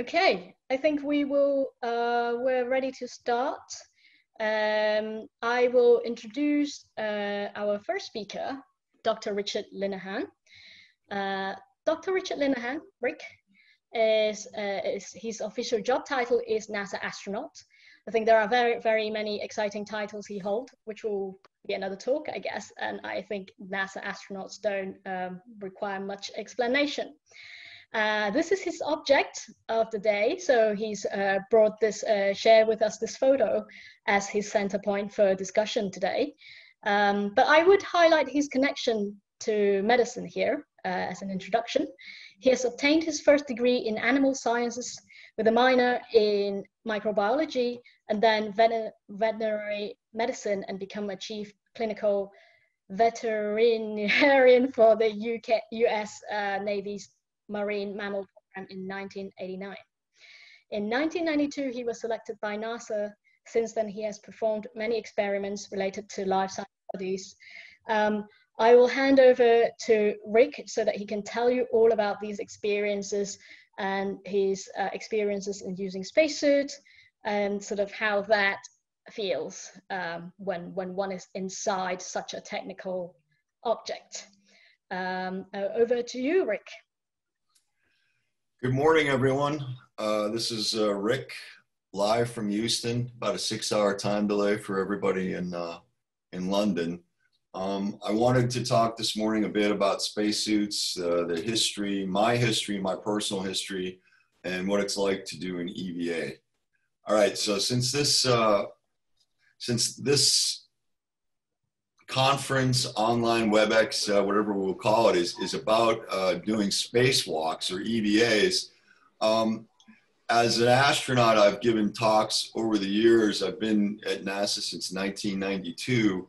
Okay, I think we will, uh, we're ready to start. Um, I will introduce uh, our first speaker, Dr. Richard Linnehan. Uh, Dr. Richard Linnehan, Rick, is, uh, is, his official job title is NASA astronaut. I think there are very, very many exciting titles he holds, which will be another talk, I guess. And I think NASA astronauts don't um, require much explanation. Uh, this is his object of the day. So he's uh, brought this, uh, share with us this photo as his center point for discussion today. Um, but I would highlight his connection to medicine here uh, as an introduction. He has obtained his first degree in animal sciences with a minor in microbiology and then veterinary medicine and become a chief clinical veterinarian for the UK, US uh, Navy's Marine Mammal Program in 1989. In 1992, he was selected by NASA. Since then, he has performed many experiments related to life science studies. Um, I will hand over to Rick so that he can tell you all about these experiences and his uh, experiences in using spacesuits and sort of how that feels um, when, when one is inside such a technical object. Um, uh, over to you, Rick. Good morning, everyone. Uh, this is uh, Rick, live from Houston, about a six-hour time delay for everybody in, uh, in London. Um, I wanted to talk this morning a bit about spacesuits, uh, the history, my history, my personal history, and what it's like to do an EVA. All right, so since this, uh, since this conference, online WebEx, uh, whatever we'll call it, is, is about uh, doing spacewalks or EVAs, um, as an astronaut, I've given talks over the years. I've been at NASA since 1992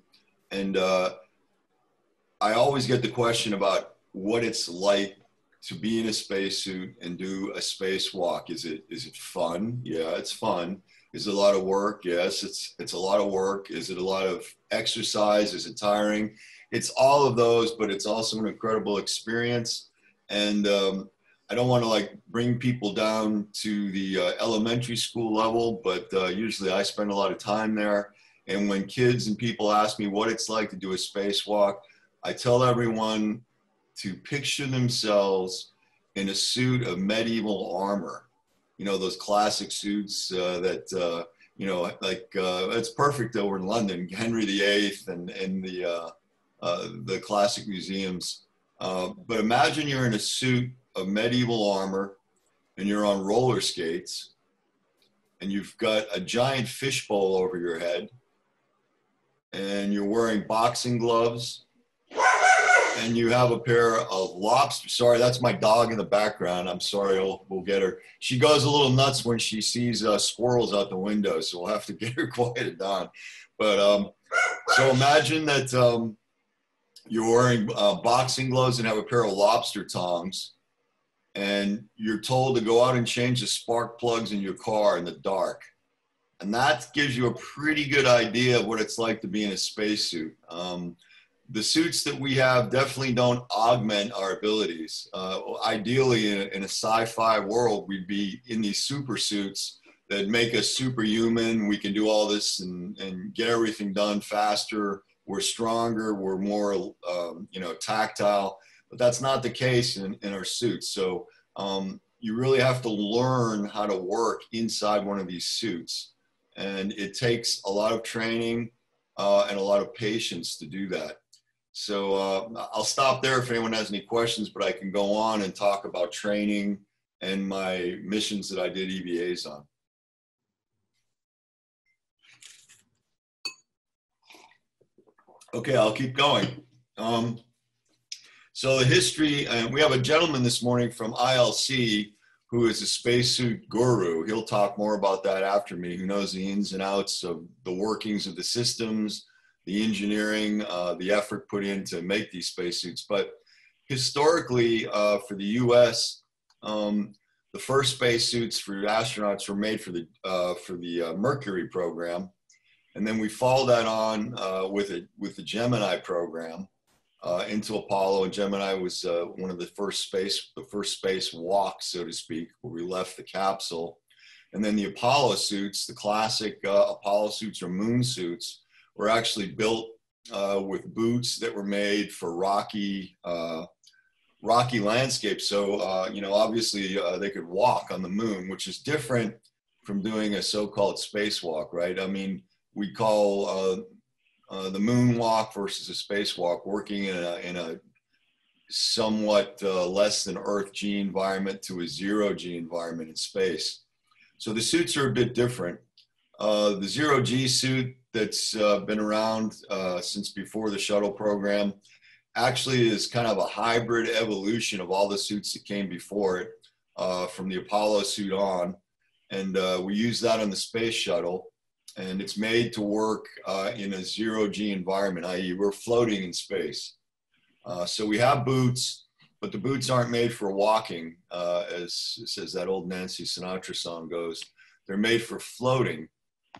and uh, I always get the question about what it's like to be in a spacesuit and do a spacewalk. Is it is it fun? Yeah, it's fun. Is it a lot of work? Yes, it's it's a lot of work. Is it a lot of exercise? Is it tiring? It's all of those, but it's also an incredible experience. And um, I don't want to like bring people down to the uh, elementary school level, but uh, usually I spend a lot of time there. And when kids and people ask me what it's like to do a spacewalk, I tell everyone to picture themselves in a suit of medieval armor. You know, those classic suits uh, that, uh, you know, like uh, it's perfect over in London, Henry VIII and, and the, uh, uh, the classic museums. Uh, but imagine you're in a suit of medieval armor and you're on roller skates and you've got a giant fishbowl over your head and you're wearing boxing gloves and you have a pair of lobster. Sorry, that's my dog in the background. I'm sorry, we'll, we'll get her. She goes a little nuts when she sees uh, squirrels out the window, so we'll have to get her quieted down. But um, so imagine that um, you're wearing uh, boxing gloves and have a pair of lobster tongs, and you're told to go out and change the spark plugs in your car in the dark and that gives you a pretty good idea of what it's like to be in a spacesuit. Um, the suits that we have definitely don't augment our abilities. Uh, ideally, in a, in a sci-fi world, we'd be in these super suits that make us superhuman. We can do all this and, and get everything done faster. We're stronger. We're more, um, you know, tactile. But that's not the case in, in our suits. So um, you really have to learn how to work inside one of these suits and it takes a lot of training uh, and a lot of patience to do that. So uh, I'll stop there if anyone has any questions, but I can go on and talk about training and my missions that I did EVAs on. Okay, I'll keep going. Um, so the history, and we have a gentleman this morning from ILC who is a spacesuit guru. He'll talk more about that after me, who knows the ins and outs of the workings of the systems, the engineering, uh, the effort put in to make these spacesuits. But historically, uh, for the US, um, the first spacesuits for astronauts were made for the, uh, for the uh, Mercury program. And then we followed that on uh, with, it, with the Gemini program. uh, into Apollo, and Gemini was one of the first space, the first space walks, so to speak, where we left the capsule. And then the Apollo suits, the classic Apollo suits or moon suits, were actually built uh, with boots that were made for rocky, uh, rocky landscapes. So uh, you know, obviously, they could walk on the moon, which is different from doing a so-called spacewalk, right? I mean, we call uh, the moonwalk versus a spacewalk, working in a, in a somewhat uh, less than Earth G environment to a zero G environment in space. So the suits are a bit different. Uh, the zero G suit that's uh, been around uh, since before the shuttle program actually is kind of a hybrid evolution of all the suits that came before it from the Apollo suit on. And we use that on the space shuttle and it's made to work uh, in a zero G environment, i.e., we're floating in space. Uh, so we have boots, but the boots aren't made for walking, uh, as says that old Nancy Sinatra song goes. They're made for floating,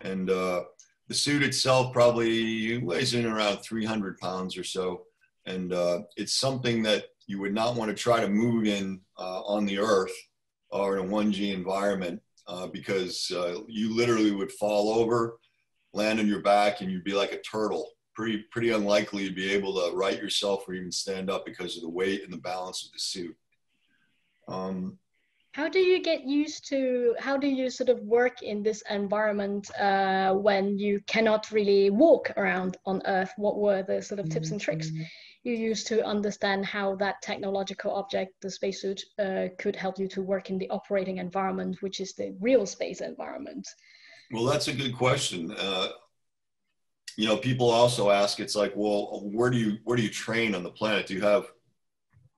and uh, the suit itself probably weighs in around 300 pounds or so, and uh, it's something that you would not want to try to move in uh, on the Earth or in a 1G environment uh, because uh, you literally would fall over, land on your back, and you'd be like a turtle. Pretty, pretty unlikely to be able to right yourself or even stand up because of the weight and the balance of the suit. Um, how do you get used to how do you sort of work in this environment uh, when you cannot really walk around on earth what were the sort of tips and tricks mm-hmm you used to understand how that technological object, the spacesuit, uh, could help you to work in the operating environment, which is the real space environment? Well, that's a good question. Uh, you know, people also ask, it's like, well, where do you where do you train on the planet? Do you have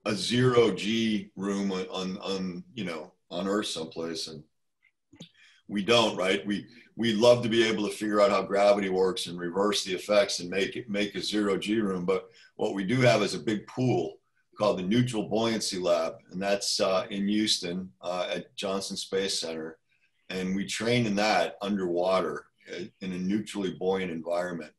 a zero G room on on you know on Earth someplace? And we don't, right? We we love to be able to figure out how gravity works and reverse the effects and make it make a zero G room, but what we do have is a big pool called the Neutral Buoyancy Lab, and that's uh, in Houston uh, at Johnson Space Center. And we train in that underwater uh, in a neutrally buoyant environment.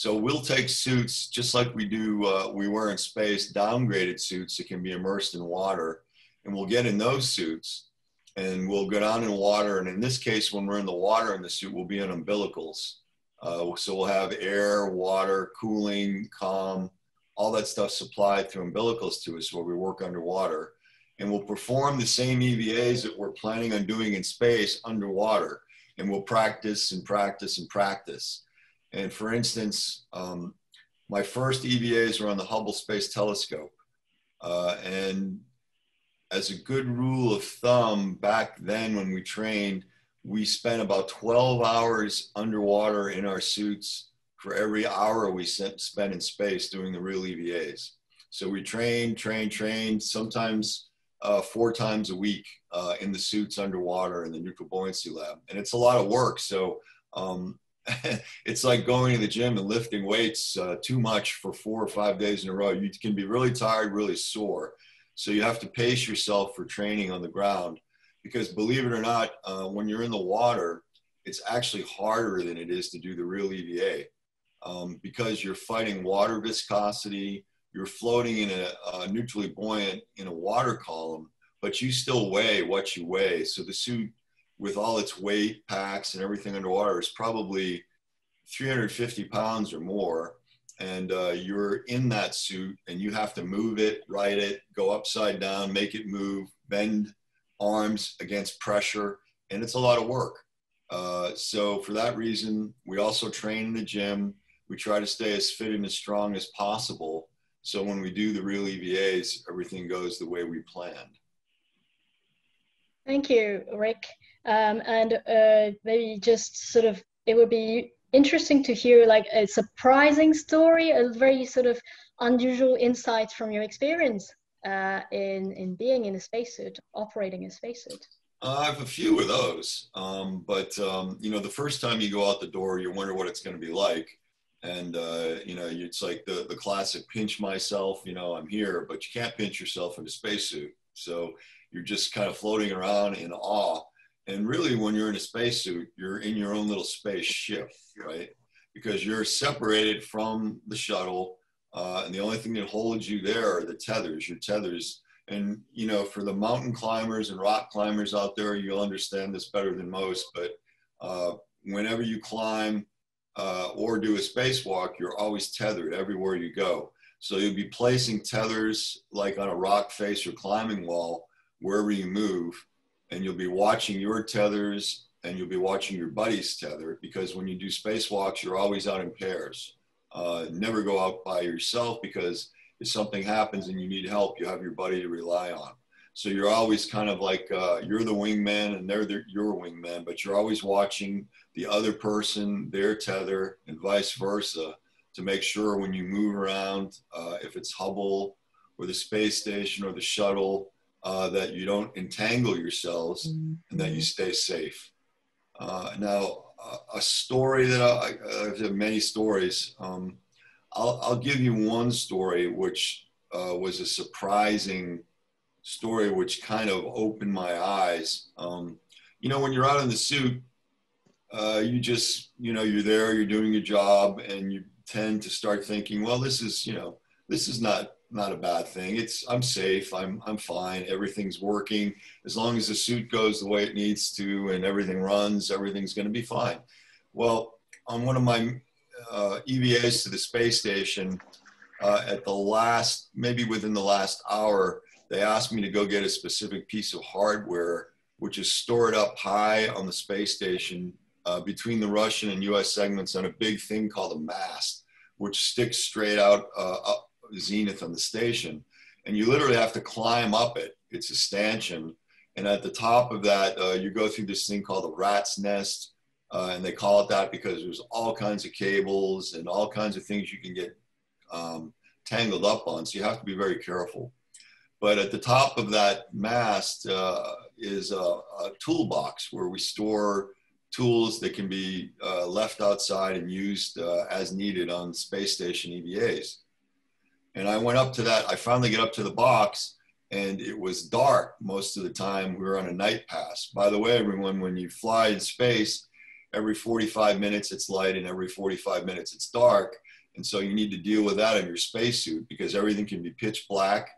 So we'll take suits just like we do, uh, we wear in space, downgraded suits that can be immersed in water. And we'll get in those suits and we'll go down in water. And in this case, when we're in the water in the suit, we'll be in umbilicals. Uh, so we'll have air, water, cooling, comm, all that stuff supplied through umbilicals to us where we work underwater. And we'll perform the same EVAs that we're planning on doing in space underwater. And we'll practice and practice and practice. And for instance, um, my first EVAs were on the Hubble Space Telescope. Uh, and as a good rule of thumb, back then when we trained, we spent about 12 hours underwater in our suits for every hour we spent in space doing the real EVAs. So we train, train, train, sometimes uh, four times a week uh, in the suits underwater in the neutral buoyancy lab. And it's a lot of work. So um, it's like going to the gym and lifting weights uh, too much for four or five days in a row. You can be really tired, really sore. So you have to pace yourself for training on the ground because believe it or not, uh, when you're in the water, it's actually harder than it is to do the real EVA um, because you're fighting water viscosity, you're floating in a, a neutrally buoyant in a water column, but you still weigh what you weigh. So the suit, with all its weight, packs, and everything underwater, is probably 350 pounds or more. And uh, you're in that suit and you have to move it, right it, go upside down, make it move, bend arms against pressure. And it's a lot of work. Uh, so for that reason, we also train in the gym we try to stay as fit and as strong as possible. So when we do the real EVAs, everything goes the way we planned. Thank you, Rick. Um, and uh, maybe just sort of, it would be interesting to hear like a surprising story, a very sort of unusual insight from your experience uh, in, in being in a spacesuit, operating a spacesuit. Uh, I have a few of those, um, but um, you know, the first time you go out the door, you wonder what it's going to be like. And uh, you know it's like the the classic pinch myself you know i'm here but you can't pinch yourself in a spacesuit. So you're just kind of floating around in awe and really when you're in a spacesuit you're in your own little spaceship right because you're separated from the shuttle Uh, and the only thing that holds you there are the tethers, your tethers. And, you know, for the mountain climbers and rock climbers out there, you'll understand this better than most. But uh, whenever you climb uh, or do a spacewalk, you're always tethered everywhere you go. So you'll be placing tethers like on a rock face or climbing wall wherever you move. And you'll be watching your tethers and you'll be watching your buddies tether because when you do spacewalks, you're always out in pairs. Uh, never go out by yourself because if something happens and you need help, you have your buddy to rely on. So you're always kind of like uh, you're the wingman and they're the, your wingman, but you're always watching the other person, their tether, and vice versa to make sure when you move around, uh, if it's Hubble or the space station or the shuttle, uh, that you don't entangle yourselves mm-hmm. and that you stay safe. Uh, now, a story that I, I have many stories. Um, I'll, I'll give you one story which uh, was a surprising story, which kind of opened my eyes. Um, you know, when you're out in the suit, uh, you just, you know, you're there, you're doing your job, and you tend to start thinking, well, this is, you know, this is not not a bad thing. It's I'm safe. I'm I'm fine. Everything's working. As long as the suit goes the way it needs to and everything runs, everything's going to be fine. Well, on one of my uh, EVAs to the space station, uh, at the last, maybe within the last hour, they asked me to go get a specific piece of hardware, which is stored up high on the space station uh, between the Russian and US segments on a big thing called a mast, which sticks straight out uh, up zenith on the station. And you literally have to climb up it. It's a stanchion. And at the top of that, uh, you go through this thing called the rat's nest. Uh, and they call it that because there's all kinds of cables and all kinds of things you can get um, tangled up on. So you have to be very careful. But at the top of that mast uh, is a, a, toolbox where we store tools that can be uh, left outside and used uh, as needed on space station EVAs. And I went up to that. I finally get up to the box and it was dark most of the time. We were on a night pass. By the way, everyone, when you fly in space, every 45 minutes it's light and every 45 minutes it's dark. And so you need to deal with that in your spacesuit because everything can be pitch black.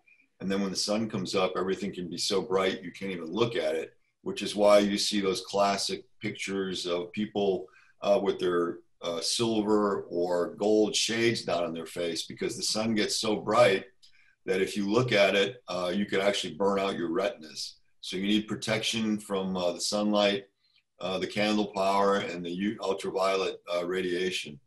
And then when the sun comes up, everything can be so bright you can't even look at it, which is why you see those classic pictures of people uh, with their uh, silver or gold shades down on their face because the sun gets so bright that if you look at it, uh, you could actually burn out your retinas. So you need protection from uh, the sunlight, uh, the candle power, and the ultraviolet uh, radiation.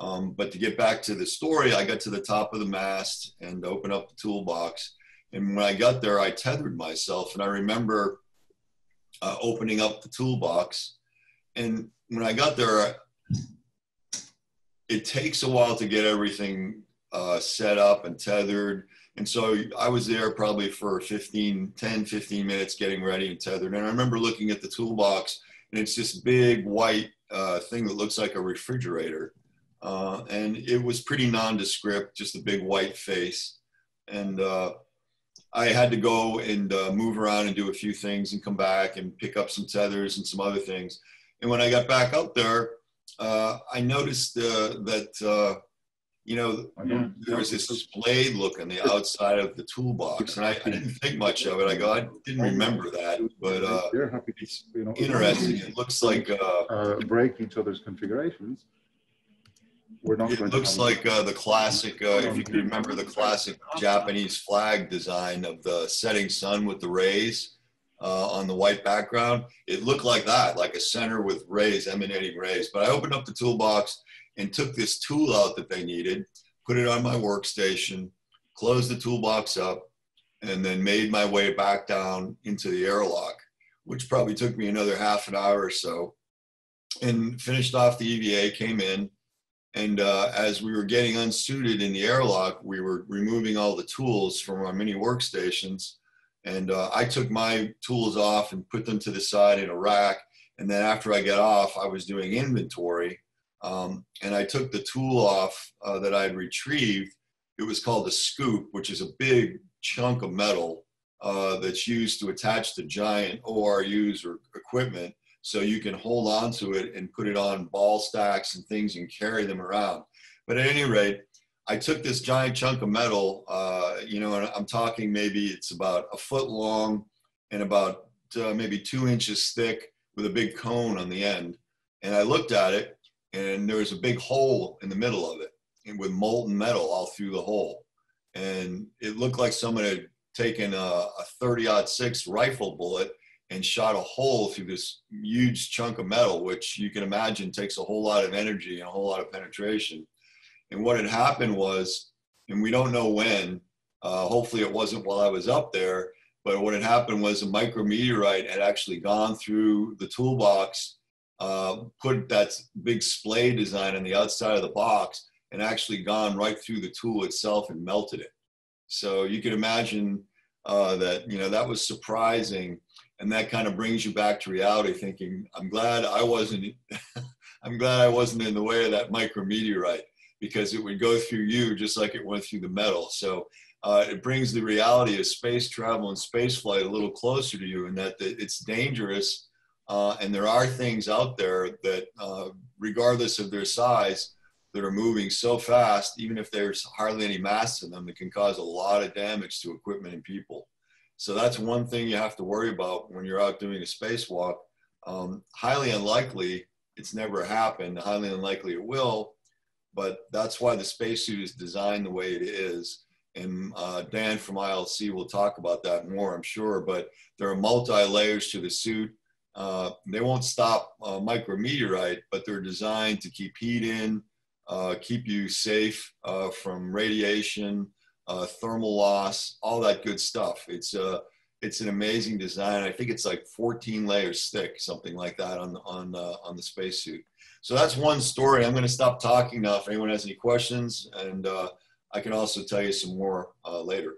Um, but to get back to the story, I got to the top of the mast and opened up the toolbox. And when I got there, I tethered myself. And I remember uh, opening up the toolbox. And when I got there, it takes a while to get everything uh, set up and tethered. And so I was there probably for 15, 10, 15 minutes getting ready and tethered. And I remember looking at the toolbox and it's this big white uh, thing that looks like a refrigerator. Uh, and it was pretty nondescript, just a big white face. And uh, I had to go and uh, move around and do a few things and come back and pick up some tethers and some other things. And when I got back out there, uh, I noticed uh, that uh, you know there was this blade look on the outside of the toolbox, and I, I, didn't think much of it. I go, I didn't remember that, but uh, it's interesting. It looks like uh, uh, break each other's configurations. We're not it looks like the classic, if you can remember the classic Japanese flag design of the setting sun with the rays uh, on the white background. It looked like that, like a center with rays, emanating rays. But I opened up the toolbox and took this tool out that they needed, put it on my workstation, closed the toolbox up, and then made my way back down into the airlock, which probably took me another half an hour or so. And finished off the EVA, came in, and uh, as we were getting unsuited in the airlock, we were removing all the tools from our mini workstations and uh, I took my tools off and put them to the side in a rack. And then after I got off, I was doing inventory. Um, and I took the tool off uh, that I'd retrieved. It was called a scoop, which is a big chunk of metal uh, that's used to attach to giant ORUs or equipment. So you can hold on to it and put it on ball stacks and things and carry them around. But at any rate, I took this giant chunk of metal, uh, you know, and I'm talking maybe it's about a foot long and about uh, maybe two inches thick with a big cone on the end. And I looked at it and there was a big hole in the middle of it and with molten metal all through the hole. And it looked like someone had taken a, a 30 six rifle bullet and shot a hole through this huge chunk of metal, which you can imagine takes a whole lot of energy and a whole lot of penetration. And what had happened was, and we don't know when, uh, hopefully it wasn't while I was up there, but what had happened was a micrometeorite had actually gone through the toolbox, uh, put that big splay design on the outside of the box, and actually gone right through the tool itself and melted it. So you can imagine uh, that, you know, that was surprising. And that kind of brings you back to reality thinking, I'm glad I wasn't, I'm glad I wasn't in the way of that micrometeorite because it would go through you just like it went through the metal. So uh, it brings the reality of space travel and space flight a little closer to you and that, that it's dangerous. Uh, and there are things out there that, uh, regardless of their size, that are moving so fast, even if there's hardly any mass in them, that can cause a lot of damage to equipment and people. So that's one thing you have to worry about when you're out doing a spacewalk. Um, highly unlikely it's never happened, highly unlikely it will, but that's why the spacesuit is designed the way it is. And uh, Dan from ILC will talk about that more, I'm sure. But there are multi layers to the suit. Uh, they won't stop uh, micrometeorite, but they're designed to keep heat in, uh, keep you safe uh, from radiation, uh, thermal loss, all that good stuff. It's uh, it's an amazing design. I think it's like 14 layers thick, something like that on on on the spacesuit. So that's one story. I'm going to stop talking now if anyone has any questions, and uh, I can also tell you some more uh, later.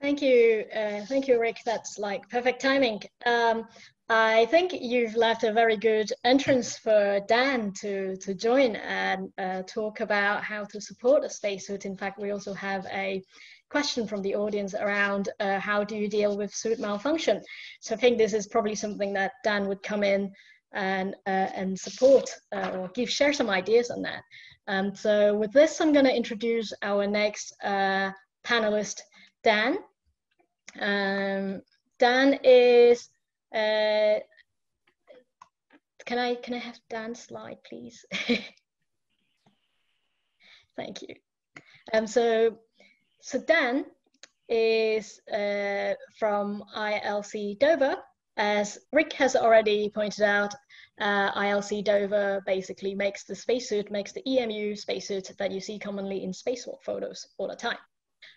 Thank you, uh, thank you, Rick. That's like perfect timing. Um, I think you've left a very good entrance for Dan to, to join and uh, talk about how to support a spacesuit. In fact, we also have a question from the audience around uh, how do you deal with suit malfunction. So I think this is probably something that Dan would come in and, uh, and support uh, or give share some ideas on that. Um, so with this, I'm going to introduce our next uh, panelist, Dan. Um, Dan is uh, can I can I have Dan's slide, please? Thank you. Um, so so Dan is uh, from ILC Dover. As Rick has already pointed out, uh, ILC Dover basically makes the spacesuit, makes the EMU spacesuit that you see commonly in spacewalk photos all the time.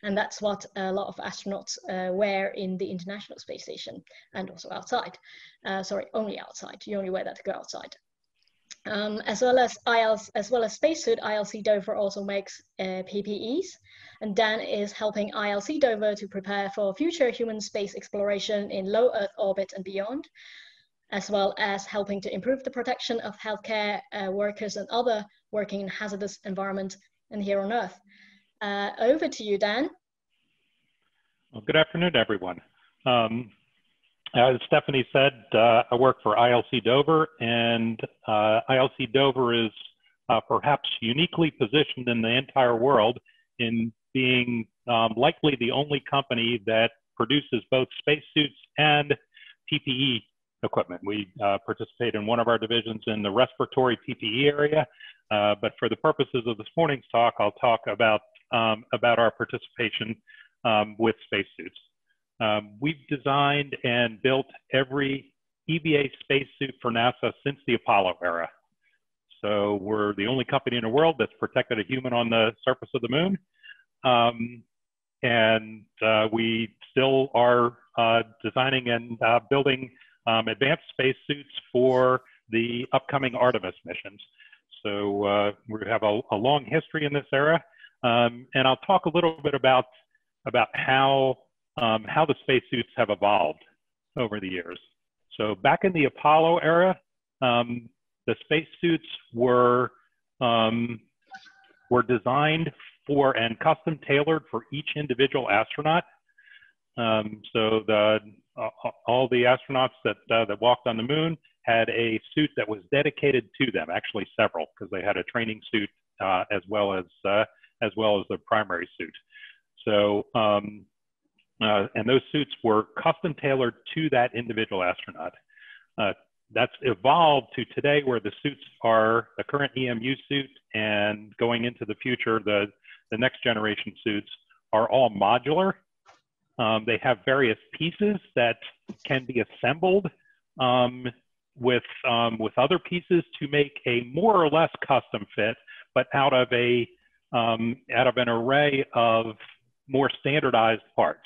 And that's what a lot of astronauts uh, wear in the International Space Station and also outside. Uh, sorry, only outside. You only wear that to go outside. Um, as well as as well as spacesuit, ILC Dover also makes uh, PPEs, and Dan is helping ILC Dover to prepare for future human space exploration in low Earth orbit and beyond, as well as helping to improve the protection of healthcare uh, workers and other working in hazardous environments and here on Earth. Uh, over to you, Dan. Well, good afternoon, everyone. Um, as Stephanie said, uh, I work for ILC Dover, and uh, ILC Dover is uh, perhaps uniquely positioned in the entire world in being um, likely the only company that produces both spacesuits and PPE equipment. We uh, participate in one of our divisions in the respiratory PPE area, uh, but for the purposes of this morning's talk, I'll talk about um, about our participation um, with spacesuits. Um, we've designed and built every EVA spacesuit for NASA since the Apollo era. So we're the only company in the world that's protected a human on the surface of the moon. Um, and uh, we still are uh, designing and uh, building um, advanced spacesuits for the upcoming Artemis missions. So uh, we have a, a, long history in this era. Um, and I'll talk a little bit about, about how, um, how the spacesuits have evolved over the years. So back in the Apollo era, um, the spacesuits were, um, were designed for and custom tailored for each individual astronaut. Um, so the, uh, all the astronauts that, uh, that walked on the moon had a suit that was dedicated to them, actually several, because they had a training suit uh, as well as uh, as well as the primary suit. So, um, uh, and those suits were custom tailored to that individual astronaut. Uh, that's evolved to today where the suits are the current EMU suit and going into the future, the, the next generation suits are all modular. Um, they have various pieces that can be assembled um, with, um, with other pieces to make a more or less custom fit, but out of, a, um, out of an array of more standardized parts.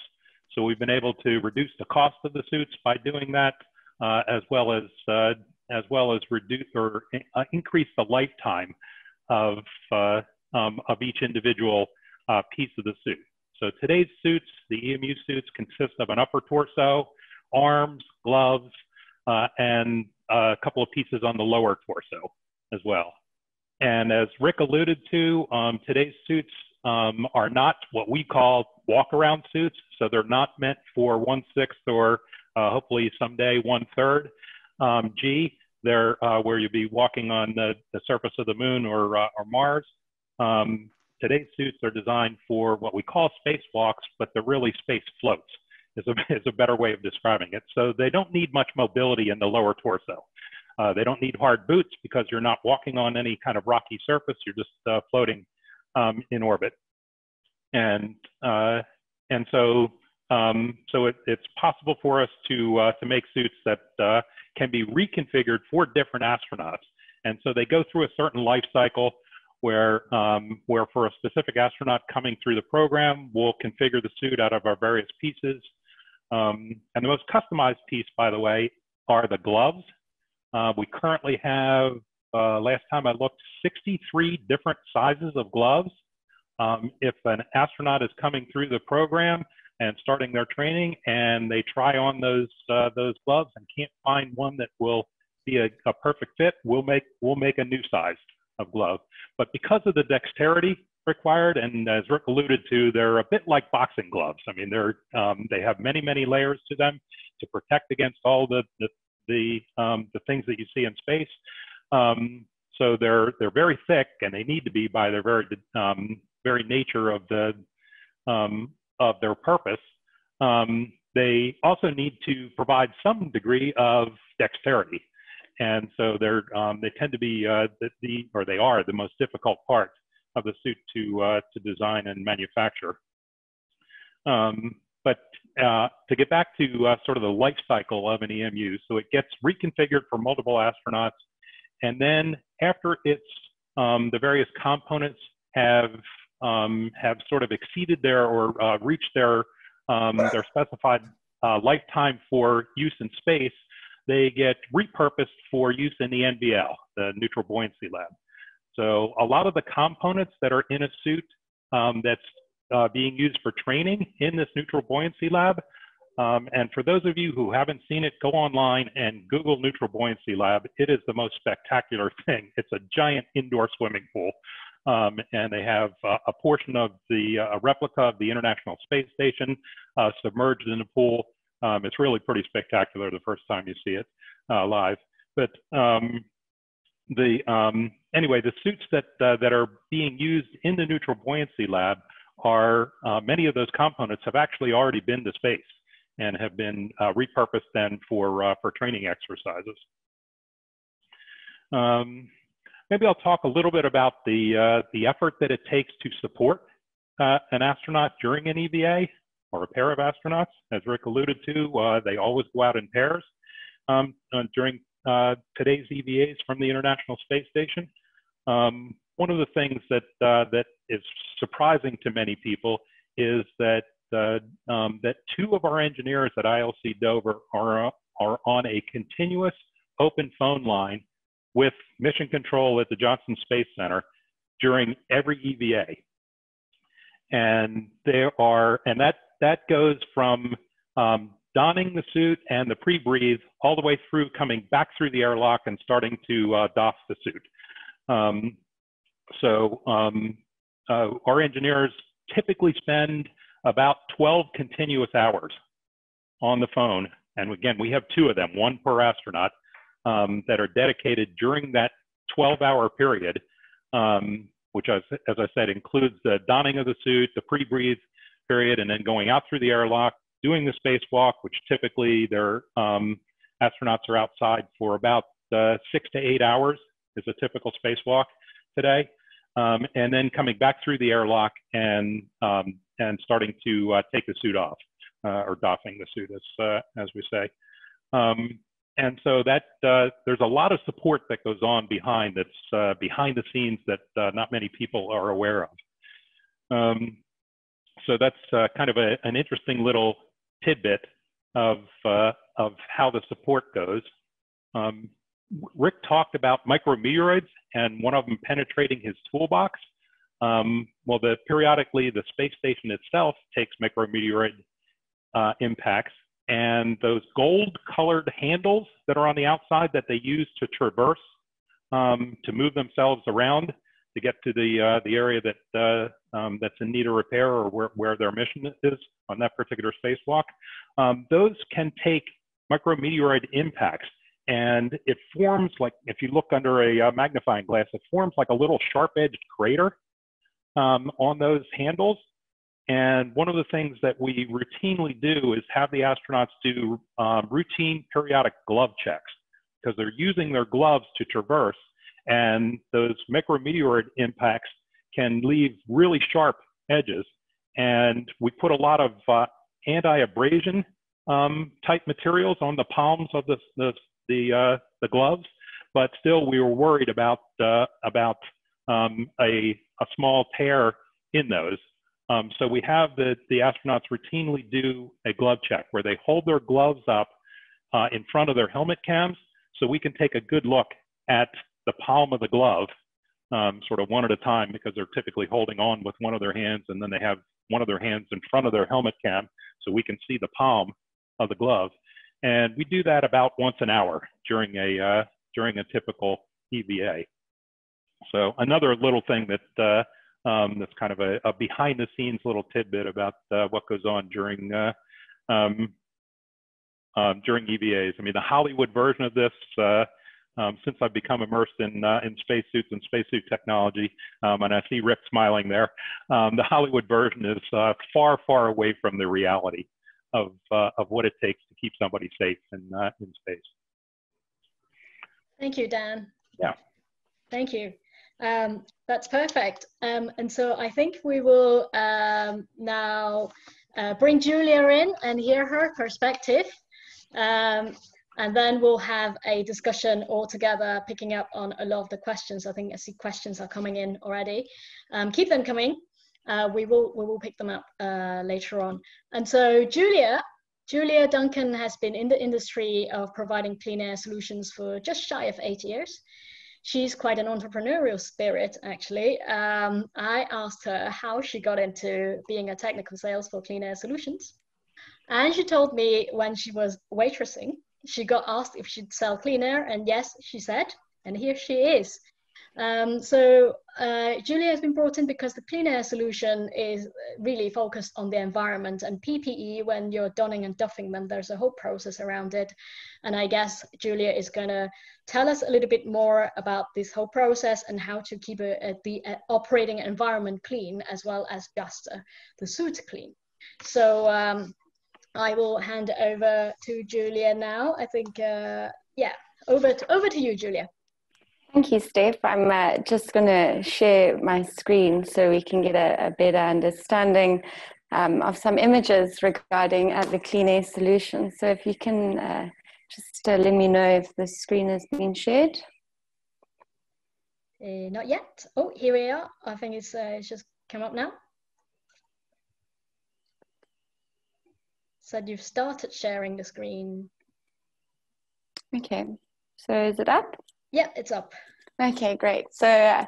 So we've been able to reduce the cost of the suits by doing that, uh, as well as uh, as well as reduce or uh, increase the lifetime of uh, um, of each individual uh, piece of the suit. So today's suits, the EMU suits, consist of an upper torso, arms, gloves, uh, and a couple of pieces on the lower torso as well. And as Rick alluded to, um, today's suits um, are not what we call walk around suits. So they're not meant for one sixth or uh, hopefully someday one third um, G. They're uh, where you'll be walking on the, the surface of the moon or, uh, or Mars. Um, today's suits are designed for what we call spacewalks, but they're really space floats is a, is a better way of describing it. So they don't need much mobility in the lower torso. Uh, they don't need hard boots because you're not walking on any kind of rocky surface. You're just uh, floating um, in orbit. And, uh, and so, um, so it, it's possible for us to, uh, to make suits that uh, can be reconfigured for different astronauts. And so they go through a certain life cycle where, um, where for a specific astronaut coming through the program, we'll configure the suit out of our various pieces. Um, and the most customized piece, by the way, are the gloves. Uh, we currently have uh, last time I looked, 63 different sizes of gloves. Um, if an astronaut is coming through the program and starting their training and they try on those uh, those gloves and can't find one that will be a, a, perfect fit, we'll make we'll make a new size of glove. But because of the dexterity required, and as Rick alluded to, they're a bit like boxing gloves. I mean, they're um, they have many many layers to them to protect against all the the the, um, the things that you see in space. Um, so they're they're very thick, and they need to be by their very um, very nature of the um, of their purpose. Um, they also need to provide some degree of dexterity, and so they're um, they tend to be uh, the, the, or they are the most difficult part of the suit to uh, to design and manufacture. Um, but uh, to get back to uh, sort of the life cycle of an EMU, so it gets reconfigured for multiple astronauts and then after it's um, the various components have um, have sort of exceeded their or uh, reached their um, their specified uh, lifetime for use in space, they get repurposed for use in the NBL, the Neutral Buoyancy Lab. So a lot of the components that are in a suit um, that's uh, being used for training in this Neutral Buoyancy Lab um, and for those of you who haven't seen it, go online and Google Neutral Buoyancy Lab. It is the most spectacular thing. It's a giant indoor swimming pool. Um, and they have uh, a portion of the uh, replica of the International Space Station uh, submerged in the pool. Um, it's really pretty spectacular the first time you see it uh, live. But um, the um, anyway, the suits that uh, that are being used in the Neutral Buoyancy Lab are uh, many of those components have actually already been to space and have been uh, repurposed then for, uh, for training exercises. Um, maybe I'll talk a little bit about the, uh, the effort that it takes to support an astronaut during an EVA or a pair of astronauts. As Rick alluded to, uh, they always go out in pairs um, uh, during today's EVAs from the International Space Station. Um, one of the things that, that is surprising to many people is that uh, um, that two of our engineers at ILC Dover are, are on a continuous open phone line with mission control at the Johnson Space Center during every EVA. And there are, and that, that goes from um, donning the suit and the pre-breathe all the way through coming back through the airlock and starting to uh, doff the suit. Um, so um, uh, our engineers typically spend about 12 continuous hours on the phone. And again, we have two of them, one per astronaut, um, that are dedicated during that 12 hour period um, which, as, as I said, includes the donning of the suit, the pre-breathe period, and then going out through the airlock, doing the spacewalk, which typically their um, astronauts are outside for about uh, six to eight hours is a typical spacewalk today. Um, and then coming back through the airlock and um, and starting to uh, take the suit off uh, or doffing the suit, as uh, as we say. Um, and so that uh, there's a lot of support that goes on behind that's uh, behind the scenes that not many people are aware of. So that's kind of a, an interesting little tidbit of of how the support goes. Um, Rick talked about micrometeoroids and one of them penetrating his toolbox. Um, well, the, periodically the space station itself takes micrometeoroid uh, impacts and those gold colored handles that are on the outside that they use to traverse, um, to move themselves around to get to the, uh, the area that, uh, um, that's in need of repair or where, where their mission is on that particular spacewalk. Um, those can take micrometeoroid impacts and it forms like, if you look under a uh, magnifying glass, it forms like a little sharp-edged crater um, on those handles. And one of the things that we routinely do is have the astronauts do um, routine periodic glove checks because they're using their gloves to traverse and those micrometeoroid impacts can leave really sharp edges. And we put a lot of uh, anti-abrasion um, type materials on the palms of the, the, the, uh, the gloves, but still we were worried about, uh, about um, a, a small tear in those. Um, so we have the, the astronauts routinely do a glove check where they hold their gloves up uh, in front of their helmet cams so we can take a good look at the palm of the glove um, sort of one at a time because they're typically holding on with one of their hands and then they have one of their hands in front of their helmet cam so we can see the palm of the glove. And we do that about once an hour during a, uh, during a typical EVA. So another little thing that uh, um, that's kind of a, a, behind the scenes little tidbit about uh, what goes on during uh, um, um, during EVAs. I mean, the Hollywood version of this, uh, um, since I've become immersed in uh, in spacesuits and spacesuit technology, um, and I see Rick smiling there, um, the Hollywood version is far, far away from the reality of of what it takes to keep somebody safe in in space. Thank you, Dan. Yeah. Thank you. Um, that's perfect. Um, and so I think we will um, now uh, bring Julia in and hear her perspective. And then we'll have a discussion all together, picking up on a lot of the questions. I think I see questions are coming in already. Um, keep them coming. Uh, we will we will pick them up uh, later on. And so Julia, Julia Duncan has been in the industry of providing clean air solutions for just shy of eight years she's quite an entrepreneurial spirit, actually. Um, I asked her how she got into being a technical sales for Clean Air Solutions. And she told me when she was waitressing, she got asked if she'd sell clean air, and yes, she said, and here she is. Um, so uh, Julia has been brought in because the clean air solution is really focused on the environment and PPE when you're donning and doffing them, there's a whole process around it. And I guess Julia is gonna tell us a little bit more about this whole process and how to keep a, a, the a operating environment clean as well as just uh, the suit clean. So um, I will hand it over to Julia now. I think, uh, yeah, over to, over to you, Julia. Thank you, Steph. I'm uh, just going to share my screen so we can get a, a better understanding um, of some images regarding uh, the clean air solution. So if you can uh, just uh, let me know if the screen has been shared. Uh, not yet. Oh, here we are. I think it's, uh, it's just come up now. Said you've started sharing the screen. Okay, so is it up? Yeah, it's up. Okay, great. So, uh,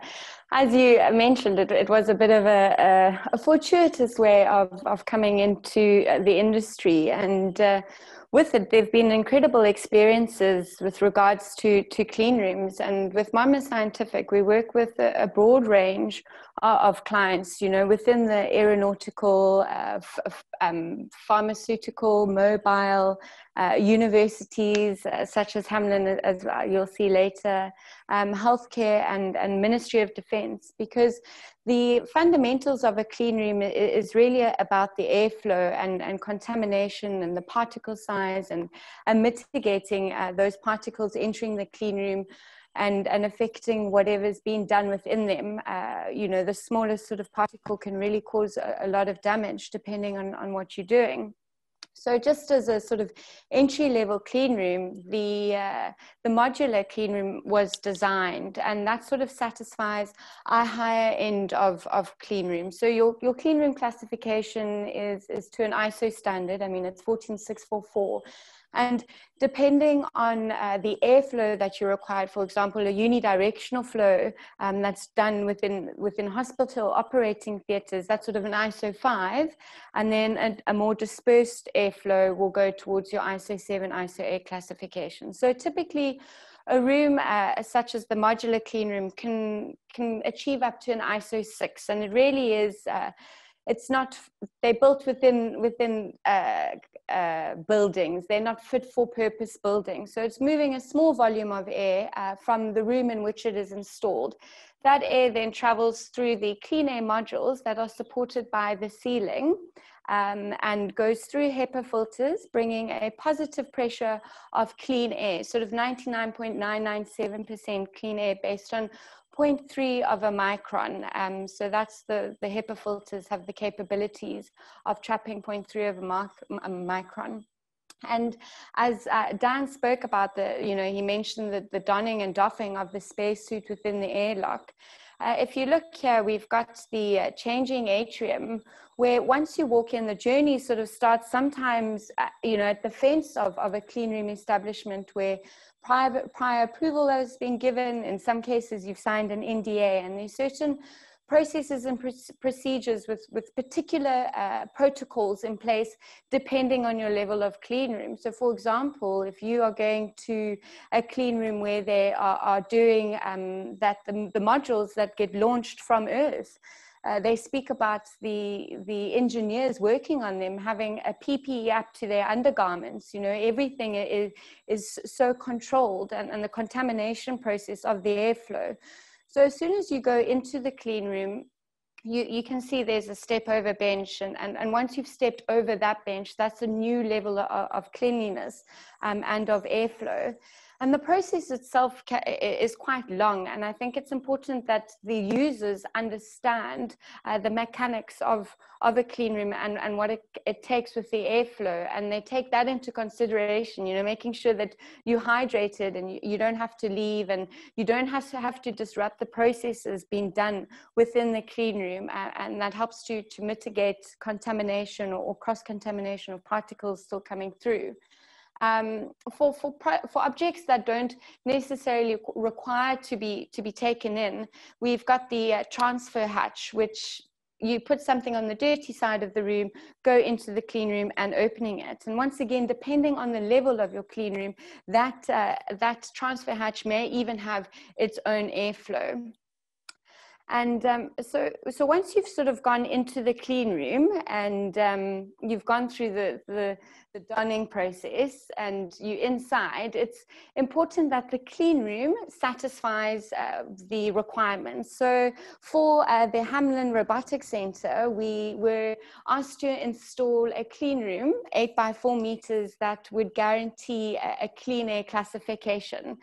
as you mentioned, it, it was a bit of a, a, a fortuitous way of, of coming into the industry. And uh, with it, there have been incredible experiences with regards to, to clean rooms. And with Monmouth Scientific, we work with a, a broad range of, of, clients, you know, within the aeronautical, uh, f- um, pharmaceutical, mobile, uh, universities uh, such as Hamlyn, as you'll see later, um, healthcare and, and Ministry of Defense because the fundamentals of a clean room is really about the airflow and, and contamination and the particle size and, and mitigating uh, those particles entering the clean room and, and affecting whatever's being done within them. Uh, you know, the smallest sort of particle can really cause a, a lot of damage depending on, on what you're doing. So just as a sort of entry level clean room, the, uh, the modular clean room was designed and that sort of satisfies our higher end of, of clean room. So your, your clean room classification is, is to an ISO standard. I mean, it's 14644 and depending on uh, the airflow that you require, for example, a unidirectional flow um, that's done within, within hospital operating theatres, that's sort of an ISO 5. And then a, a more dispersed airflow will go towards your ISO 7, ISO 8 classification. So typically, a room uh, such as the modular clean room can can achieve up to an ISO 6 and it really is uh, it's not they're built within within uh, uh, buildings. They're not fit for purpose buildings. So it's moving a small volume of air uh, from the room in which it is installed. That air then travels through the clean air modules that are supported by the ceiling um, and goes through HEPA filters, bringing a positive pressure of clean air, sort of 99.997% clean air based on 0.3 of a micron. Um, so that's the, the HEPA filters have the capabilities of trapping 0.3 of a, mark, a micron. And as uh, Dan spoke about the, you know, he mentioned the, the donning and doffing of the spacesuit within the airlock. Uh, if you look here, we've got the uh, changing atrium where once you walk in, the journey sort of starts sometimes, uh, you know, at the fence of, of a clean room establishment where private prior approval that has been given. In some cases, you've signed an NDA, and there's certain processes and procedures with, with particular uh, protocols in place depending on your level of clean room. So, for example, if you are going to a clean room where they are, are doing um, that, the, the modules that get launched from Earth, uh, they speak about the the engineers working on them having a PPE up to their undergarments. You know, everything is is so controlled, and, and the contamination process of the airflow. So as soon as you go into the clean room, you, you can see there's a step over bench and, and, and once you've stepped over that bench that's a new level of, of cleanliness um, and of airflow and the process itself is quite long, and I think it's important that the users understand uh, the mechanics of, of a clean room and, and what it, it takes with the airflow, and they take that into consideration, you know, making sure that you're hydrated and you, you don't have to leave and you don't have to have to disrupt the processes being done within the clean room, and that helps to, to mitigate contamination or, or cross-contamination of particles still coming through um, for, for, for objects that don't necessarily require to be, to be taken in, we've got the uh, transfer hatch, which you put something on the dirty side of the room, go into the clean room and opening it. And once again, depending on the level of your clean room, that, uh, that transfer hatch may even have its own airflow. And um, so, so once you've sort of gone into the clean room and um, you've gone through the, the, the donning process and you inside, it's important that the clean room satisfies uh, the requirements. So for uh, the Hamlyn Robotics Center, we were asked to install a clean room, eight by four meters, that would guarantee a, a clean air classification.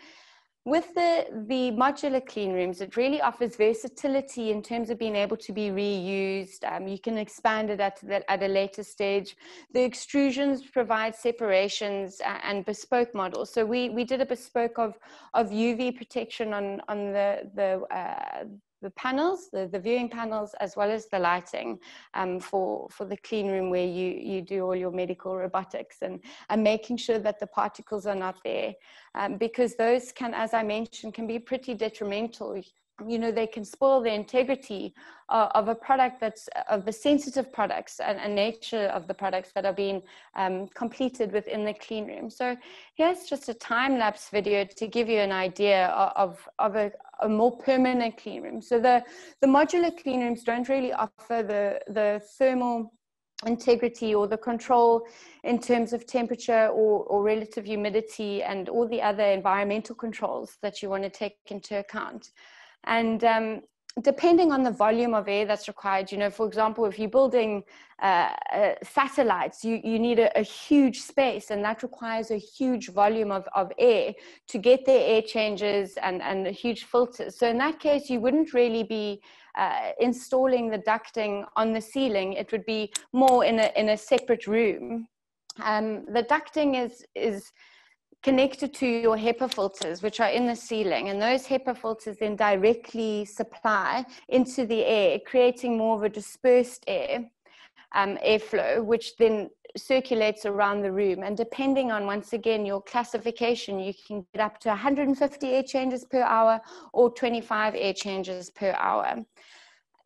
With the, the modular clean rooms, it really offers versatility in terms of being able to be reused. Um, you can expand it at, the, at a later stage. The extrusions provide separations and bespoke models. So we, we did a bespoke of, of UV protection on, on the, the, uh, the panels, the, the viewing panels, as well as the lighting um, for, for the clean room where you, you do all your medical robotics and, and making sure that the particles are not there. Um, because those can, as I mentioned, can be pretty detrimental you know they can spoil the integrity uh, of a product that's of the sensitive products and, and nature of the products that are being um, completed within the clean room so here's just a time-lapse video to give you an idea of, of a, a, more permanent clean room. So the the modular clean rooms don't really offer the the thermal integrity or the control in terms of temperature or, or relative humidity and all the other environmental controls that you want to take into account. And um, depending on the volume of air that's required, you know, for example, if you're building uh, uh, satellites, you, you need a, a, huge space and that requires a huge volume of, of air to get the air changes and, and huge filters. So in that case, you wouldn't really be uh, installing the ducting on the ceiling. It would be more in a, in a separate room. Um, the ducting is, is connected to your HEPA filters, which are in the ceiling, and those HEPA filters then directly supply into the air, creating more of a dispersed air um, airflow, which then circulates around the room. And depending on, once again, your classification, you can get up to 150 air changes per hour or 25 air changes per hour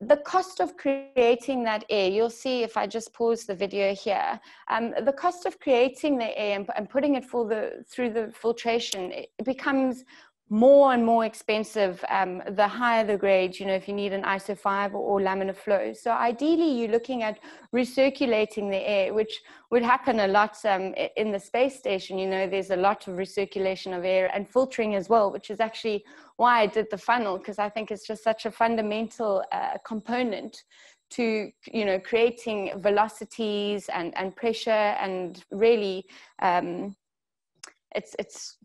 the cost of creating that air, you'll see if I just pause the video here, um, the cost of creating the air and, and, putting it the, through the filtration, it becomes more and more expensive um, the higher the grade, you know, if you need an ISO 5 or, laminar flow. So ideally, you're looking at recirculating the air, which would happen a lot um, in the space station. You know, there's a lot of recirculation of air and filtering as well, which is actually why I did the funnel, because I think it's just such a fundamental uh, component to you know creating velocities and and pressure and really um, it's it's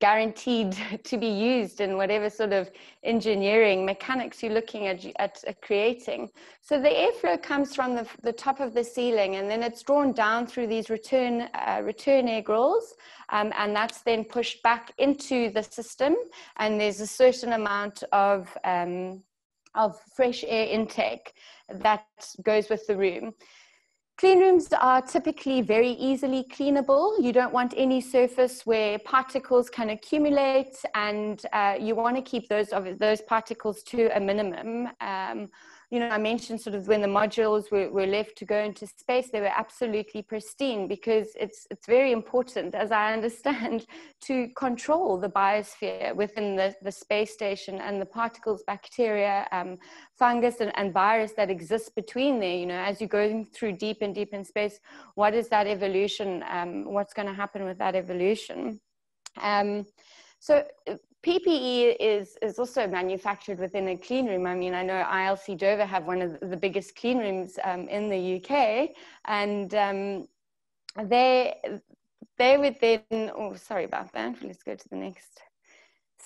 guaranteed to be used in whatever sort of engineering mechanics you're looking at, at, at, creating. So the airflow comes from the, the top of the ceiling and then it's drawn down through these return, uh, return air grills um, and that's then pushed back into the system and there's a certain amount of, um, of fresh air intake that goes with the room. Clean rooms are typically very easily cleanable. You don't want any surface where particles can accumulate, and uh, you want to keep those those particles to a minimum. Um, you know, I mentioned sort of when the modules were, were left to go into space, they were absolutely pristine because it's it's very important, as I understand, to control the biosphere within the, the space station and the particles, bacteria, um, fungus, and, and virus that exists between there. You know, as you're going through deep and deep in space, what is that evolution? Um, what's going to happen with that evolution? Um, so PPE is, is also manufactured within a clean room. I mean, I know ILC Dover have one of the biggest clean rooms um, in the UK, and um, they they would then. Oh, sorry about that. Let's go to the next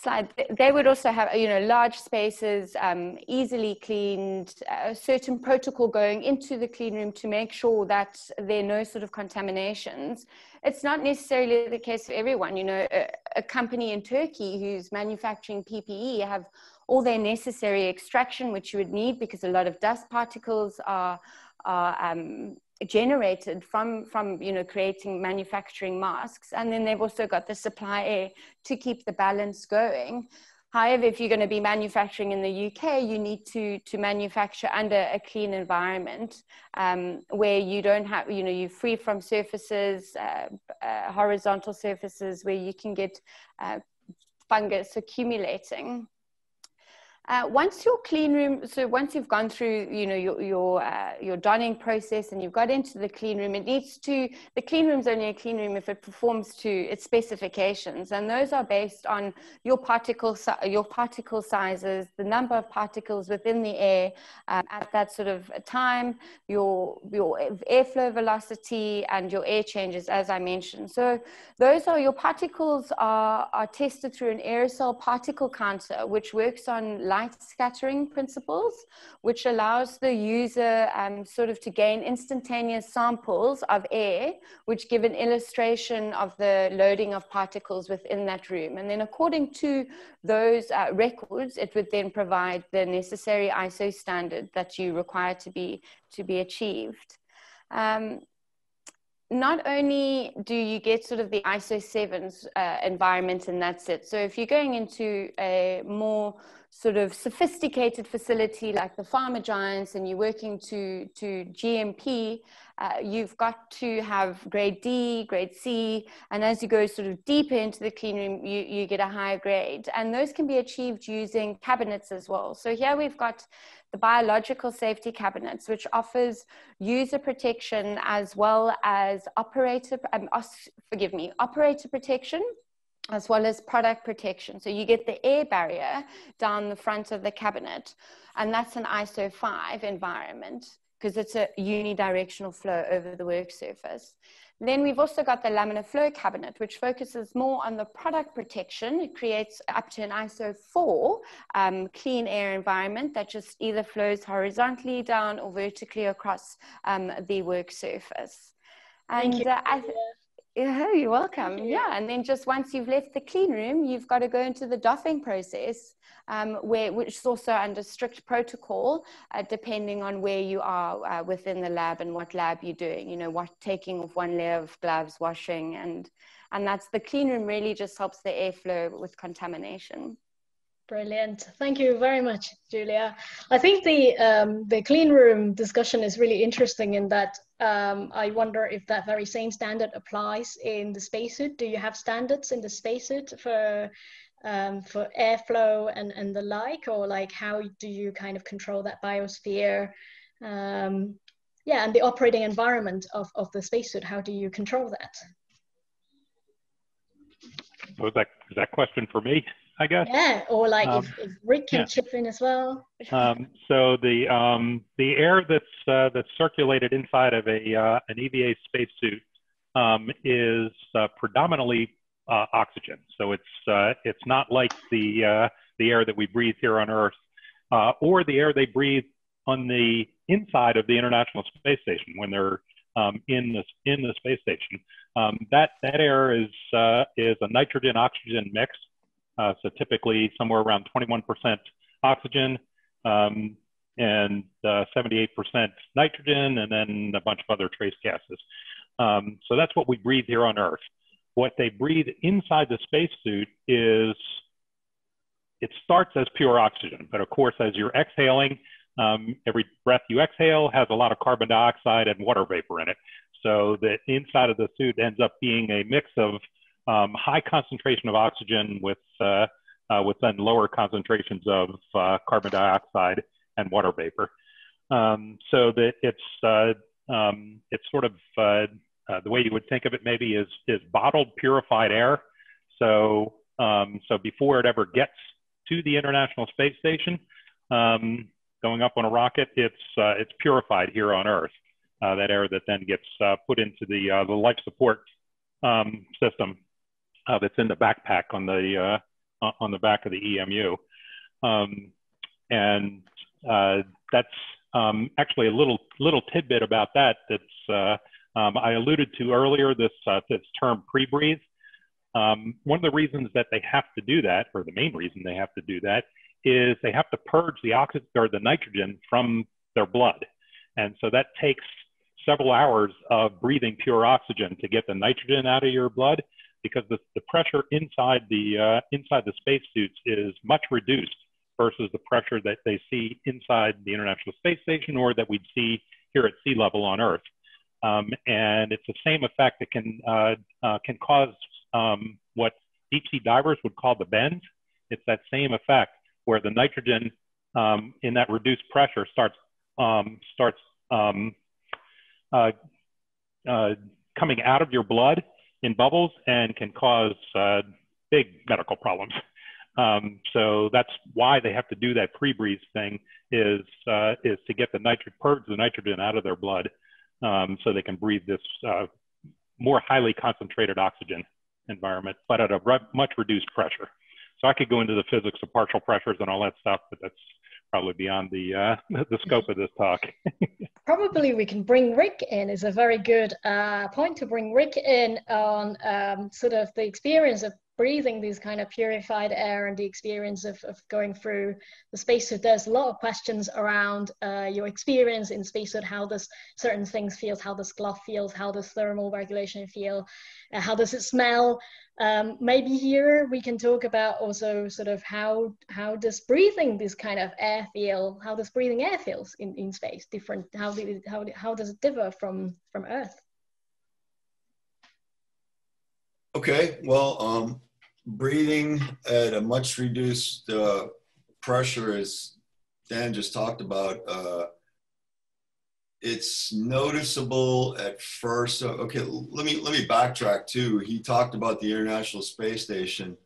slide. They would also have you know large spaces, um, easily cleaned, a certain protocol going into the clean room to make sure that there are no sort of contaminations it's not necessarily the case for everyone. You know, a, a, company in Turkey who's manufacturing PPE have all their necessary extraction, which you would need because a lot of dust particles are, are um, generated from, from, you know, creating manufacturing masks. And then they've also got the supply to keep the balance going. However, if you're going to be manufacturing in the UK, you need to, to manufacture under a clean environment um, where you don't have, you know, you're free from surfaces, uh, uh, horizontal surfaces where you can get uh, fungus accumulating. Uh, once your clean room, so once you've gone through, you know, your your uh, your donning process and you've got into the clean room, it needs to. The clean room's only a clean room if it performs to its specifications, and those are based on your particle your particle sizes, the number of particles within the air um, at that sort of time, your your airflow velocity, and your air changes, as I mentioned. So those are your particles are are tested through an aerosol particle counter, which works on light scattering principles, which allows the user um, sort of to gain instantaneous samples of air, which give an illustration of the loading of particles within that room. And then according to those uh, records, it would then provide the necessary ISO standard that you require to be, to be achieved. Um, not only do you get sort of the ISO 7s uh, environment and that's it. So if you're going into a more sort of sophisticated facility like the pharma giants and you're working to, to GMP, uh, you've got to have grade D, grade C, and as you go sort of deeper into the clean room, you, you get a higher grade. And those can be achieved using cabinets as well. So here we've got the biological safety cabinets, which offers user protection as well as operator, um, forgive me, operator protection as well as product protection. So you get the air barrier down the front of the cabinet, and that's an ISO 5 environment because it's a unidirectional flow over the work surface. Then we've also got the laminar flow cabinet, which focuses more on the product protection. It creates up to an ISO 4 um, clean air environment that just either flows horizontally down or vertically across um, the work surface. And uh, I, yeah, you're welcome. Yeah, and then just once you've left the clean room, you've got to go into the doffing process, um, where which is also under strict protocol, uh, depending on where you are uh, within the lab and what lab you're doing. You know, what taking off one layer of gloves, washing, and and that's the clean room really just helps the airflow with contamination. Brilliant. Thank you very much, Julia. I think the um, the clean room discussion is really interesting in that um, I wonder if that very same standard applies in the spacesuit. Do you have standards in the spacesuit for um, for airflow and, and the like, or like how do you kind of control that biosphere? Um, yeah, and the operating environment of, of the spacesuit, how do you control that? Was that, is that question for me? I guess. Yeah, or like um, if, if, Rick can yeah. chip in as well. um, so the um, the air that's uh, that's circulated inside of a uh, an EVA spacesuit um, is uh, predominantly uh, oxygen. So it's uh, it's not like the uh, the air that we breathe here on Earth, or the air they breathe on the inside of the International Space Station when they're um, in the in the space station. Um, that that air is is a nitrogen oxygen mix. Uh, so typically somewhere around 21% oxygen um, and uh, 78% nitrogen, and then a bunch of other trace gases. Um, so that's what we breathe here on Earth. What they breathe inside the spacesuit is it starts as pure oxygen, but of course, as you're exhaling, um, every breath you exhale has a lot of carbon dioxide and water vapor in it. So the inside of the suit ends up being a mix of um, high concentration of oxygen with, uh, uh, with then lower concentrations of uh, carbon dioxide and water vapor. Um, so that it's, uh, um, it's sort of uh, uh, the way you would think of it maybe is, is bottled purified air. So, um, so before it ever gets to the International Space Station, um, going up on a rocket, it's, it's purified here on Earth. that air that then gets put into the, the life support um, system uh, that's in the backpack on the uh, on the back of the EMU, um, and uh, that's um, actually a little little tidbit about that. That's uh, um, I alluded to earlier. This uh, this term pre-breathe. Um, one of the reasons that they have to do that, or the main reason they have to do that, is they have to purge the oxygen or the nitrogen from their blood, and so that takes several hours of breathing pure oxygen to get the nitrogen out of your blood because the, the pressure inside the uh, inside the spacesuits is much reduced versus the pressure that they see inside the International Space Station or that we'd see here at sea level on Earth. Um, and it's the same effect that can uh, uh, can cause um, what deep sea divers would call the bend. It's that same effect where the nitrogen um, in that reduced pressure starts um, starts um, uh, uh, coming out of your blood in bubbles and can cause uh, big medical problems. Um, so that's why they have to do that pre-breathe thing is, uh, is to get the nitrogen, purge the nitrogen out of their blood um, so they can breathe this uh, more highly concentrated oxygen environment, but at a much reduced pressure. So I could go into the physics of partial pressures and all that stuff, but that's probably beyond the uh, the scope of this talk. probably we can bring Rick in is a very good uh, point to bring Rick in on um, sort of the experience of breathing these kind of purified air and the experience of, of going through the spacesuit. There's a lot of questions around uh, your experience in spacesuit, how does certain things feel, how does glove feels, how does thermal regulation feel, uh, how does it smell? Um, maybe here we can talk about also sort of how how does breathing this kind of air feel, how does breathing air feels in, in space different, how, do, how, how does it differ from, from Earth? Okay, well, um, breathing at a much reduced uh, pressure, as Dan just talked about, uh, it's noticeable at first. Okay, let me let me backtrack too. He talked about the International Space Station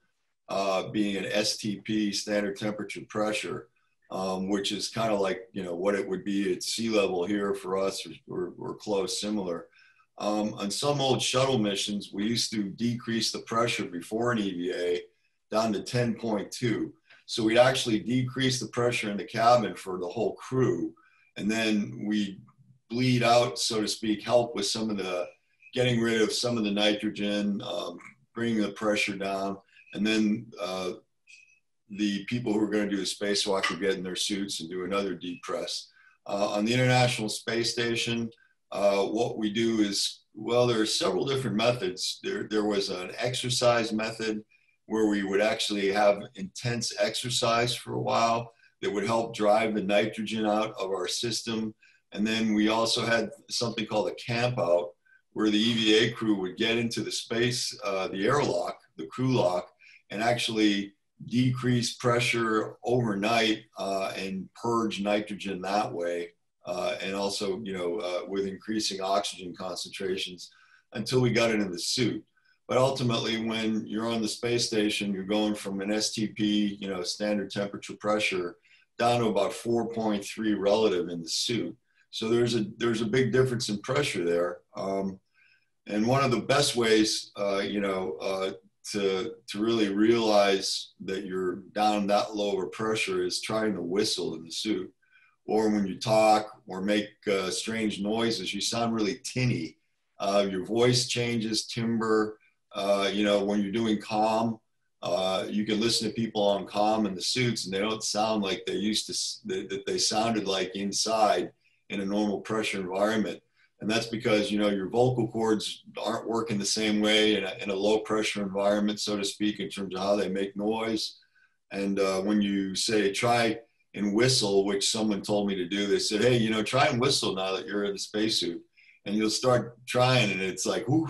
uh, being an STP, standard temperature pressure, um, which is kind of like you know what it would be at sea level here for us, or, or, close, similar. Um, on some old shuttle missions, we used to decrease the pressure before an EVA down to 10.2. So we'd actually decrease the pressure in the cabin for the whole crew. And then we bleed out, so to speak, help with some of the getting rid of some of the nitrogen, um, bringing the pressure down. And then uh, the people who are going to do the spacewalk will get in their suits and do another deep press. Uh, on the International Space Station, uh, what we do is, well, there are several different methods. There, there was an exercise method where we would actually have intense exercise for a while that would help drive the nitrogen out of our system. And then we also had something called a camp out where the EVA crew would get into the space, uh, the airlock, the crew lock, and actually decrease pressure overnight uh, and purge nitrogen that way uh, and also, you know, uh, with increasing oxygen concentrations until we got it in the suit. But ultimately, when you're on the space station, you're going from an STP, you know, standard temperature pressure, down to about 4.3 relative in the suit. So there's a there's a big difference in pressure there. Um, and one of the best ways, uh, you know, uh, to to really realize that you're down that lower pressure is trying to whistle in the suit or when you talk or make uh, strange noises, you sound really tinny. Uh, your voice changes, timbre. Uh, you know, when you're doing comm, uh, you can listen to people on comm in the suits and they don't sound like they used to, that they sounded like inside in a normal pressure environment. And that's because, you know, your vocal cords aren't working the same way in a, in a low pressure environment, so to speak, in terms of how they make noise. And uh, when you say, try, and whistle, which someone told me to do. They said, hey, you know, try and whistle now that you're in the spacesuit. And you'll start trying, and it's like, whoo,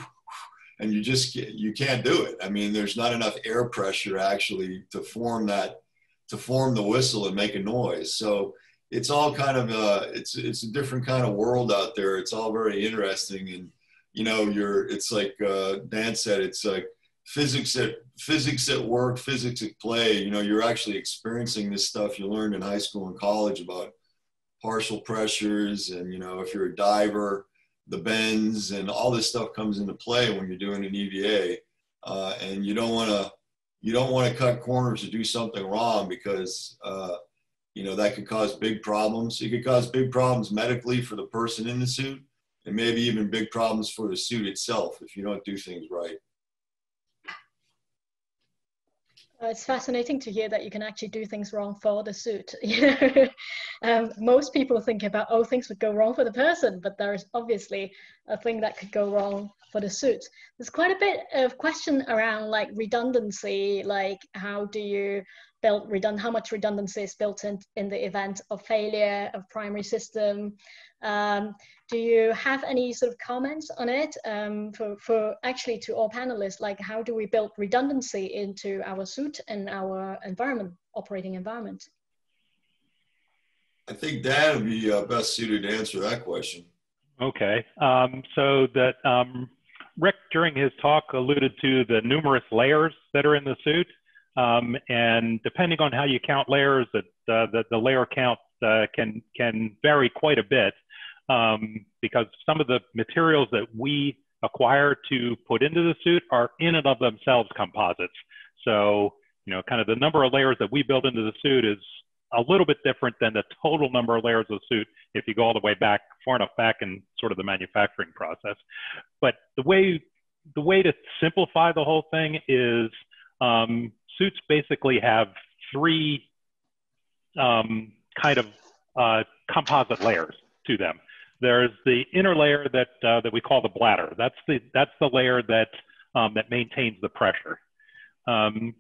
and you just you can't do it. I mean, there's not enough air pressure actually to form that to form the whistle and make a noise. So it's all kind of a it's it's a different kind of world out there. It's all very interesting, and you know, you're it's like uh, Dan said, it's like physics at physics at work, physics at play. You know, you're actually experiencing this stuff you learned in high school and college about partial pressures, and you know, if you're a diver, the bends and all this stuff comes into play when you're doing an EVA, uh, and you don't want to you don't want to cut corners or do something wrong because uh, you know that could cause big problems. It could cause big problems medically for the person in the suit, and maybe even big problems for the suit itself if you don't do things right. Uh, it's fascinating to hear that you can actually do things wrong for the suit. You know, um, most people think about oh things would go wrong for the person, but there is obviously a thing that could go wrong for the suit. There's quite a bit of question around like redundancy, like how do you build redund how much redundancy is built in in the event of failure of primary system. Um, do you have any sort of comments on it um, for, for actually to all panelists, like how do we build redundancy into our suit and our environment, operating environment? I think Dan would be uh, best suited to answer that question. Okay, um, so that um, Rick during his talk alluded to the numerous layers that are in the suit. Um, and depending on how you count layers, that uh, the, the layer count uh, can can vary quite a bit um, because some of the materials that we acquire to put into the suit are in and of themselves composites. So, you know, kind of the number of layers that we build into the suit is a little bit different than the total number of layers of the suit if you go all the way back far enough back in sort of the manufacturing process. But the way the way to simplify the whole thing is um, suits basically have three um, kind of uh, composite layers to them. There's the inner layer that uh, that we call the bladder. That's the that's the layer that um, that maintains the pressure. Um,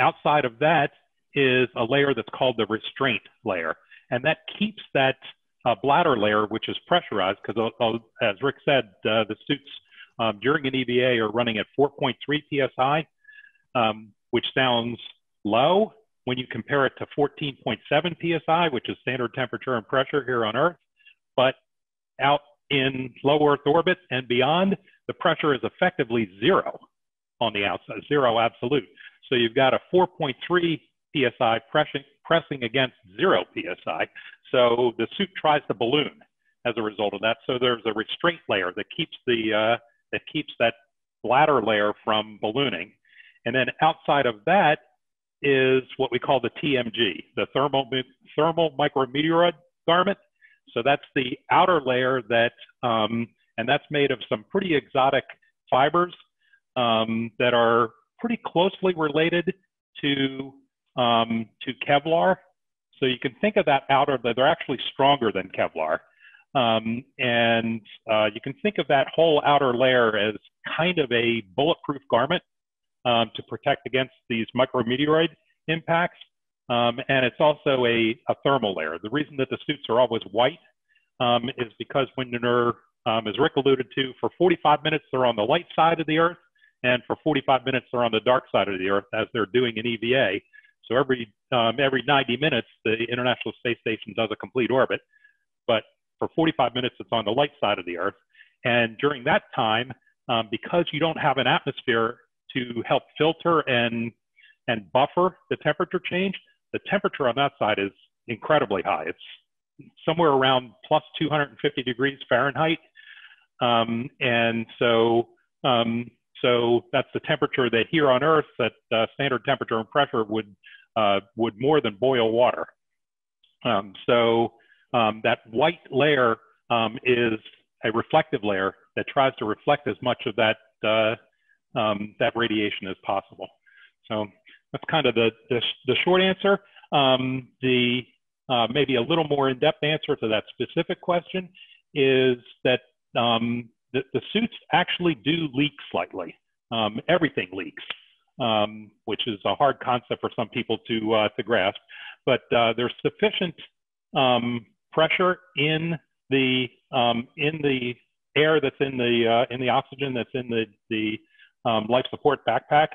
outside of that is a layer that's called the restraint layer, and that keeps that uh, bladder layer, which is pressurized, because uh, uh, as Rick said, uh, the suits um, during an EVA are running at 4.3 psi, um, which sounds low when you compare it to 14.7 psi, which is standard temperature and pressure here on Earth. But out in low Earth orbit and beyond, the pressure is effectively zero on the outside, zero absolute. So you've got a 4.3 psi pressing, pressing against zero psi. So the suit tries to balloon as a result of that. So there's a restraint layer that keeps the uh, that keeps that bladder layer from ballooning. And then outside of that is what we call the TMG, the thermal thermal micrometeoroid garment. So that's the outer layer that, um, and that's made of some pretty exotic fibers um, that are pretty closely related to um, to Kevlar. So you can think of that outer, they're actually stronger than Kevlar. Um, and uh, you can think of that whole outer layer as kind of a bulletproof garment um, to protect against these micrometeoroid impacts. Um, and it's also a, a, thermal layer. The reason that the suits are always white um, is because when you're, um, as Rick alluded to, for 45 minutes they're on the light side of the Earth, and for 45 minutes they're on the dark side of the Earth as they're doing an EVA. So every um, every 90 minutes, the International Space Station does a complete orbit, but for 45 minutes it's on the light side of the Earth. And during that time, um, because you don't have an atmosphere to help filter and and buffer the temperature change, the temperature on that side is incredibly high. It's somewhere around plus 250 degrees Fahrenheit. Um, and so um, so that's the temperature that here on Earth, that uh, standard temperature and pressure would uh, would more than boil water. Um, so um, that white layer um, is a reflective layer that tries to reflect as much of that uh, um, that radiation as possible. So that's kind of the the, the short answer. Um, the uh, maybe a little more in-depth answer to that specific question is that um, the, the suits actually do leak slightly. Um, everything leaks, um, which is a hard concept for some people to, uh, to grasp. But uh, there's sufficient um, pressure in the, um, in the air that's in the, uh, in the oxygen that's in the, the life support backpack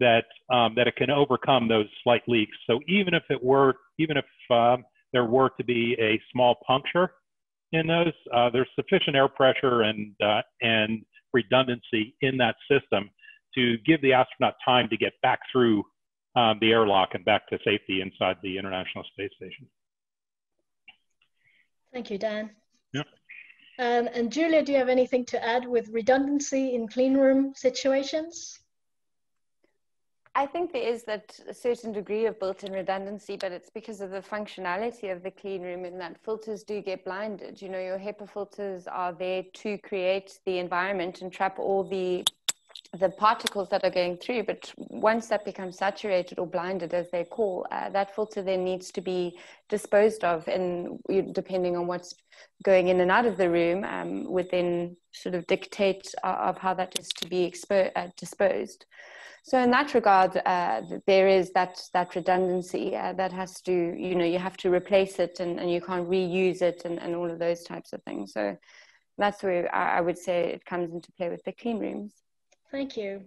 that, um, that it can overcome those slight leaks. So even if it were, even if there were to be a small puncture in those, uh, there's sufficient air pressure and, uh, and redundancy in that system to give the astronaut time to get back through um, the airlock and back to safety inside the International Space Station. Thank you, Dan. Yep. Um, and Julia, do you have anything to add with redundancy in clean room situations? I think there is that a certain degree of built-in redundancy, but it's because of the functionality of the clean room and that filters do get blinded. You know, your HEPA filters are there to create the environment and trap all the the particles that are going through, but once that becomes saturated or blinded, as they call, uh, that filter then needs to be disposed of, and depending on what's going in and out of the room, um, would then sort of dictate uh, of how that is to be expo- uh, disposed. So in that regard, uh, there is that that redundancy uh, that has to, you know, you have to replace it and, and you can't reuse it and, and all of those types of things. So that's where I would say it comes into play with the clean rooms. Thank you.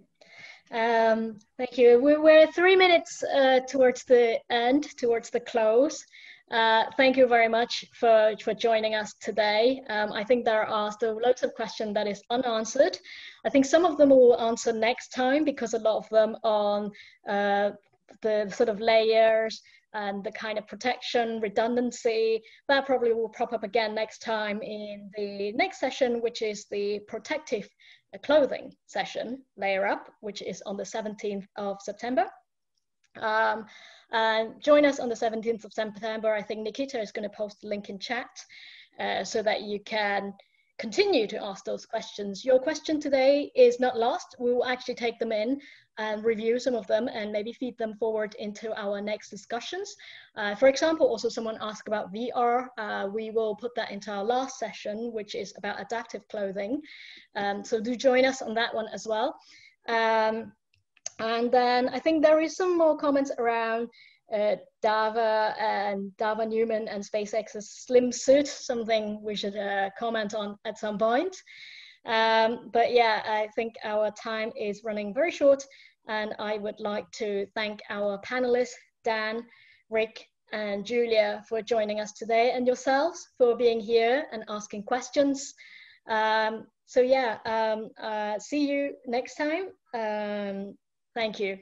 Um, thank you. We're, we're three minutes uh, towards the end, towards the close. Uh, thank you very much for, for joining us today. Um, I think there are still loads of questions that is unanswered. I think some of them will answer next time because a lot of them on uh, the sort of layers and the kind of protection, redundancy, that probably will pop up again next time in the next session, which is the protective clothing session, Layer Up, which is on the 17th of September. Um, and join us on the 17th of September. I think Nikita is going to post a link in chat uh, so that you can continue to ask those questions. Your question today is not lost. We will actually take them in and review some of them and maybe feed them forward into our next discussions. Uh, for example, also someone asked about VR. Uh, we will put that into our last session, which is about adaptive clothing. Um, so do join us on that one as well. Um, and then I think there is some more comments around uh, Dava and Dava Newman and SpaceX's slim suit, something we should uh, comment on at some point. Um, but yeah, I think our time is running very short and I would like to thank our panelists, Dan, Rick, and Julia for joining us today and yourselves for being here and asking questions. Um, so yeah, um, uh, see you next time. Thank you.